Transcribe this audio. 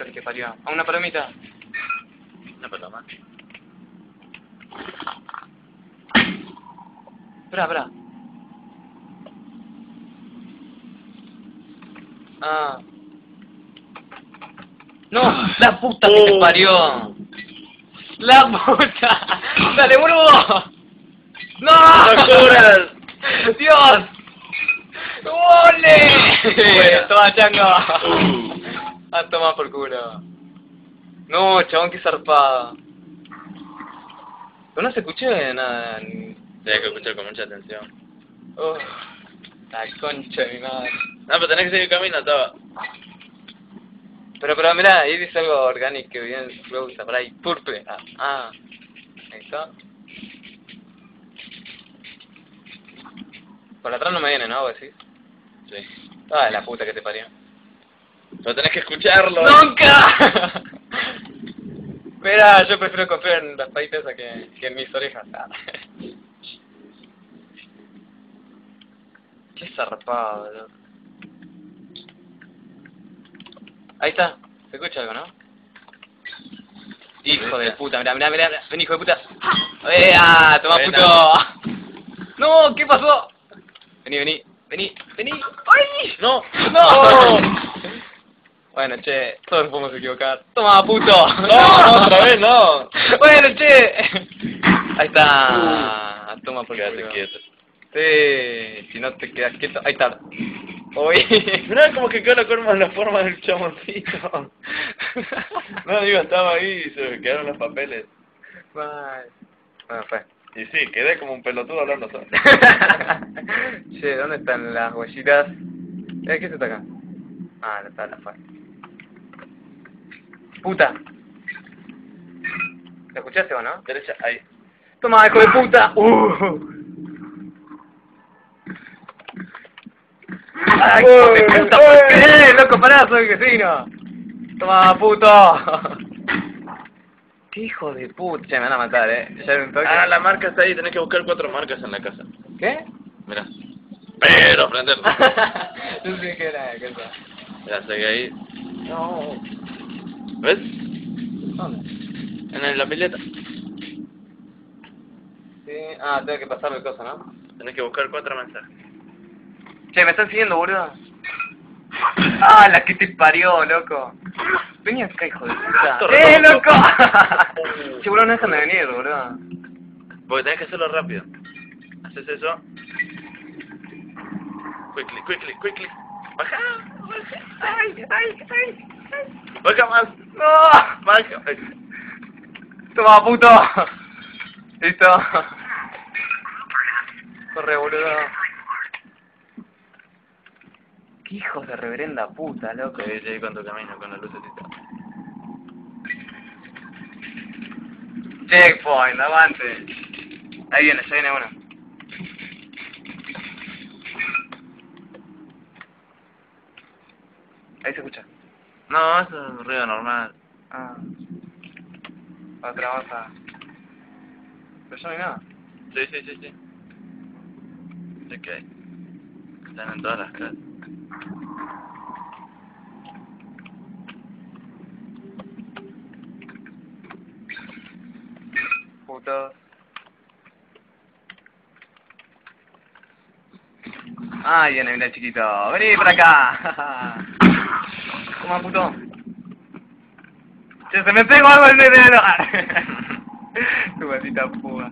puta que parió. A una palomita. Una paloma. Espera, espera. Ah. No, la puta que te parió. La puta. Dale, boludo. No. ¡Locuras! Dios. ¡Ole! Bueno. Toma, chango. Uh. Ah, toma por culo. No, chabón, qué zarpado. Pero no se escuché nada. ni- Tenés que escuchar con mucha atención. Oh, la concha de mi madre. No, pero tenés que seguir camino, estaba. Pero, pero mirá, ahí dice algo orgánico, bien, por ahí, purple. Ah, ah, ahí está. Por atrás no me viene, ¿no? ¿Vos decís? Sí. Ah, la puta que te parió. Pero tenés que escucharlo. ¡Nunca! Mira, yo prefiero confiar en las paitas que, que en mis orejas. Ah. Qué zarpado, loco. Ahí está. ¿Se escucha algo, no? Hijo de puta, mirá, mirá, mirá, mirá. ven hijo de puta. ¡Eh, ah, toma puto! ¡No! ¿Qué pasó? Vení, vení, vení, vení. ¡Ay! No. ¡No! Bueno, che, todos nos podemos equivocar. ¡Toma, puto! No, otra vez no. Bueno, che. Ahí está. Toma por Quédate quieto. Sí, si no te quedas quieto. Ahí está. Uy. Mirá como que quedó la forma, la forma del chamoncito. No, digo, estaba ahí y se me quedaron los papeles. Mal. Bueno, fue. Y sí, quedé como un pelotudo hablando solo. che, ¿dónde están las huellitas? Eh, ¿qué se está acá? Ah, no está la fue. Puta. ¿Lo escuchaste o no? Derecha, ahí. Toma, hijo de puta. Uh. Ay, hijo de puta, ¿por qué? Loco, pará, soy vecino. Toma, puto. Qué hijo de puta. Che, me van a matar, eh. Ya era un toque. Ah, la marca está ahí, tenés que buscar cuatro marcas en la casa. ¿Qué? Mirá. Pero, prenderlo. Yo sé que era cosa. Mirá, seguí ahí. No. ¿Ves? ¿Dónde? En la pileta. Sí. Ah, tengo que pasarme el coso, ¿no? Tenés que buscar cuatro mensajes. Che, me están siguiendo, boludo. Ah, la que te parió, loco. Vení acá, hijo de puta. ¡Eh, loco. loco! che, boludo, no dejan de venir, boludo. Porque tenés que hacerlo rápido. Haces eso. Quickly, quickly, quickly. Baja, baja. Ay, ay, ay. Baja más. ¡No! Baja. Toma, puto. Listo. Corre, boludo. Qué hijos de reverenda puta, loco. Seguí con tu camino, con la lucecita. Checkpoint, avante. Ahí viene, ya viene uno. Ahí se escucha. No, eso es un ruido normal. Ah. Otra baja. Pero ya no hay nada. Sí, sí, sí, sí. Ok. Están en todas las casas. Putos. Ah, viene, mira chiquito. Vení para acá. Comme un bouton. Je sais même pas comment le lever alors. Tout va vite à pour.